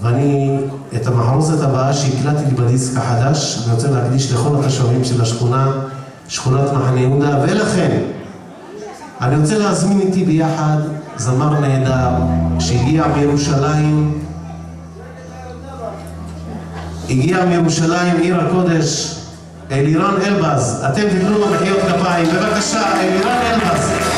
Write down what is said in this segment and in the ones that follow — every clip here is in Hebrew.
ואני, את המחרוזת הבאה שהקלטתי בדיסק החדש, אני רוצה להקדיש לכל התושבים של השכונה, שכונת מחנה יהודה, ולכן, אני רוצה להזמין איתי ביחד זמר נהדר שהגיע מירושלים, הגיע מירושלים, עיר הקודש, אלירן אלבז. אתם תיתנו לו מחיאות כפיים. בבקשה, אלירן אלבז.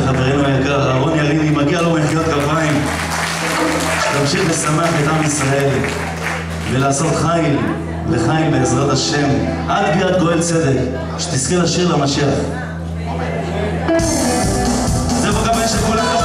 לחברנו היקר אהרון יריבי, מגיע לו מחיאות כפיים. שתמשיך לשמח את עם ישראל ולעשות חיל וחיל בעזרת השם עד ביאת גואל צדק, שתזכה לשיר למשיח. זה בקבל של כולם.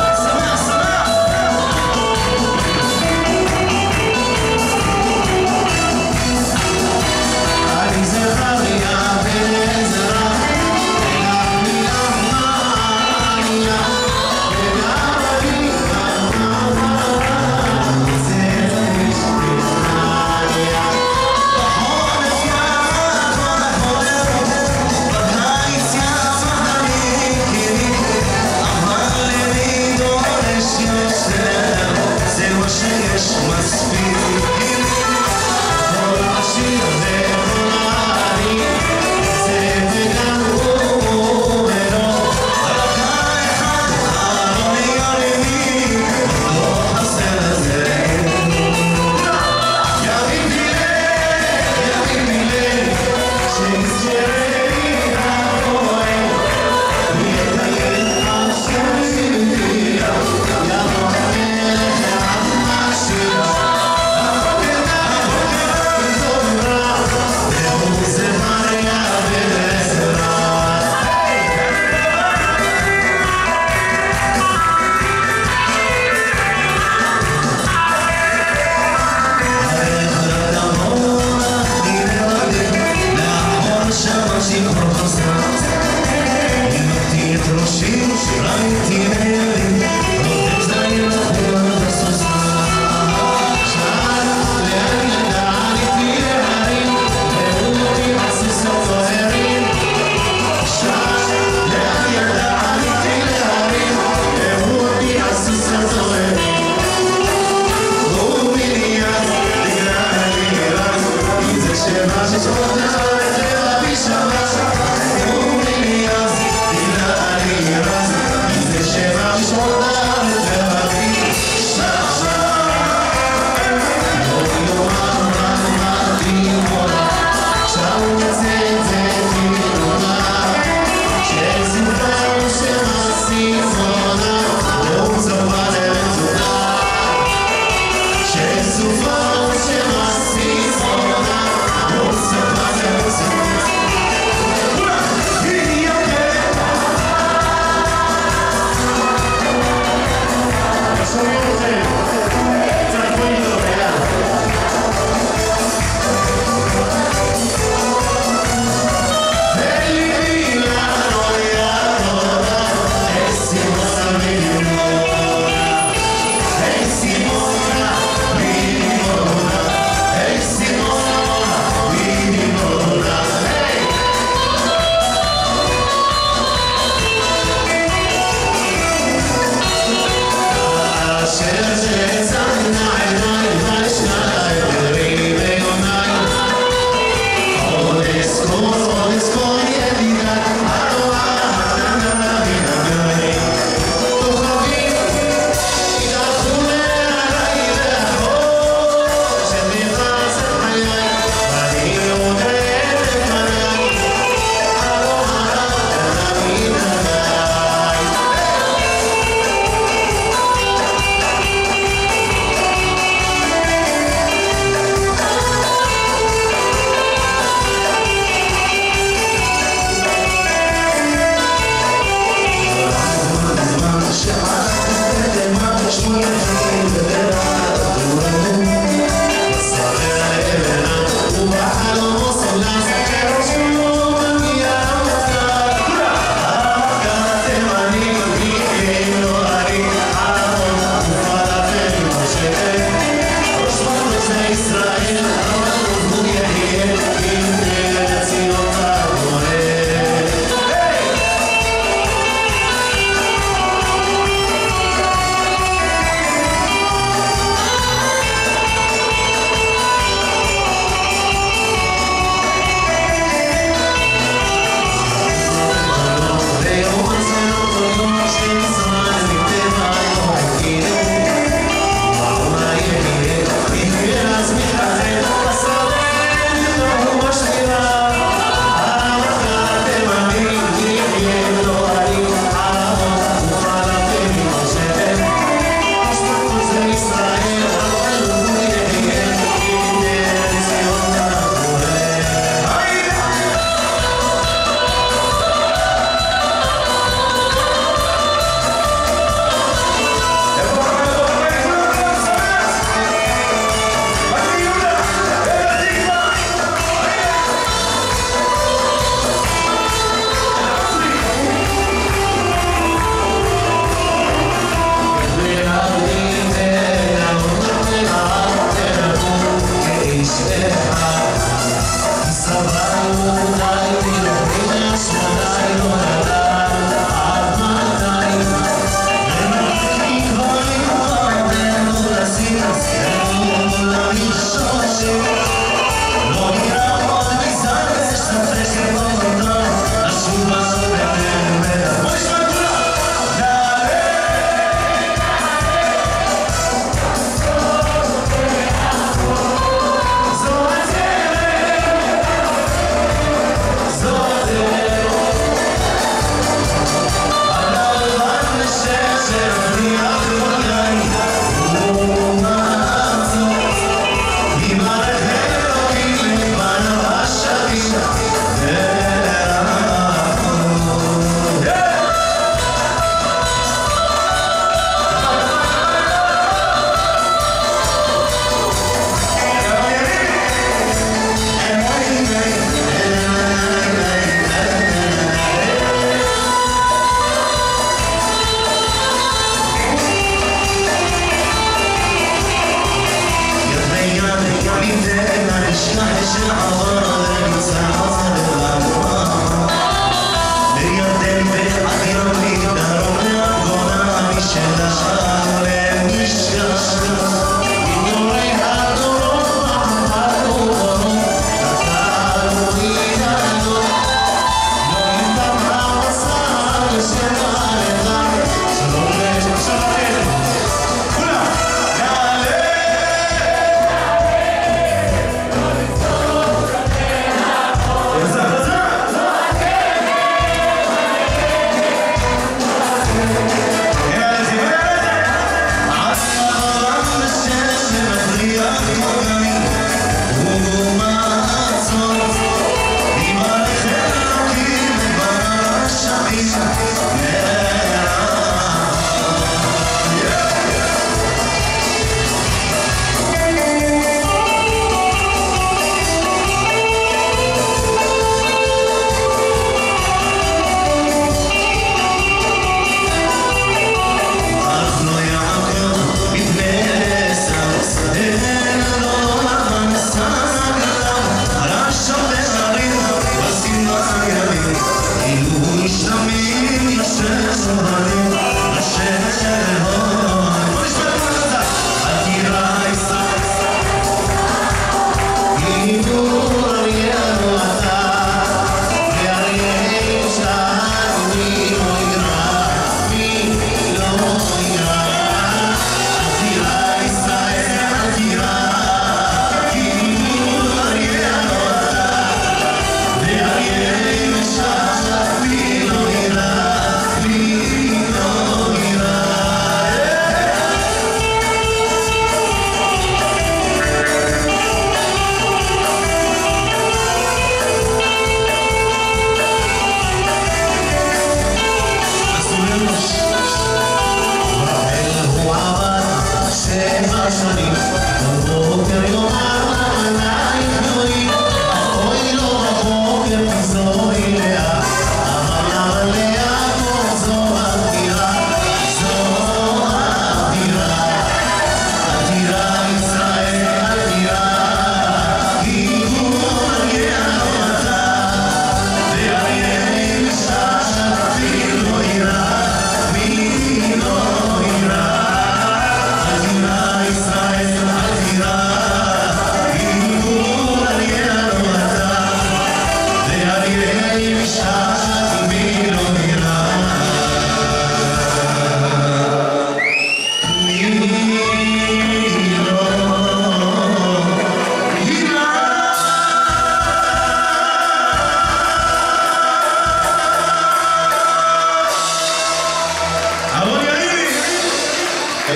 ما حش نعبر المساحة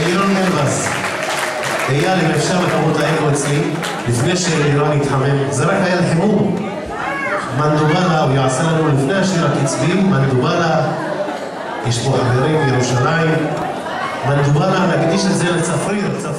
לירון מלבס. אייל, אם אפשר לכמות האגו אצלי, לפני שלירון יתחמם, זה רק היה לחימום. מנדובלה, הוא יעשה לנו לפני השיר הקצבי, מנדובלה, יש פה חברים מירושלים. מנדובלה, נקדיש את זה לצפריר, צפריר.